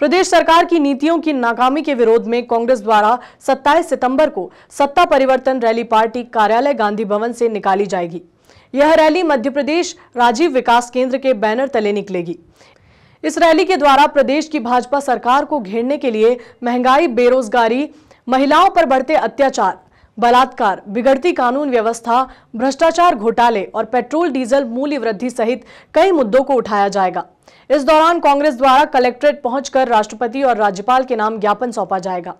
प्रदेश सरकार की नीतियों की नाकामी के विरोध में कांग्रेस द्वारा 27 सितंबर को सत्ता परिवर्तन रैली पार्टी कार्यालय गांधी भवन से निकाली जाएगी। यह रैली मध्य प्रदेश राजीव विकास केंद्र के बैनर तले निकलेगी। इस रैली के द्वारा प्रदेश की भाजपा सरकार को घेरने के लिए महँगाई, बेरोजगारी, महिलाओं पर बढ़ते अत्याचार बलात्कार, बिगड़ती कानून व्यवस्था, भ्रष्टाचार घोटाले और पेट्रोल, डीजल, मूल्य वृद्धि सहित कई मुद्दों को उठाया जाएगा। इस दौरान कांग्रेस द्वारा कलेक्ट्रेट पहुंचकर राष्ट्रपति और राज्यपाल के नाम ज्ञापन सौंपा जाएगा।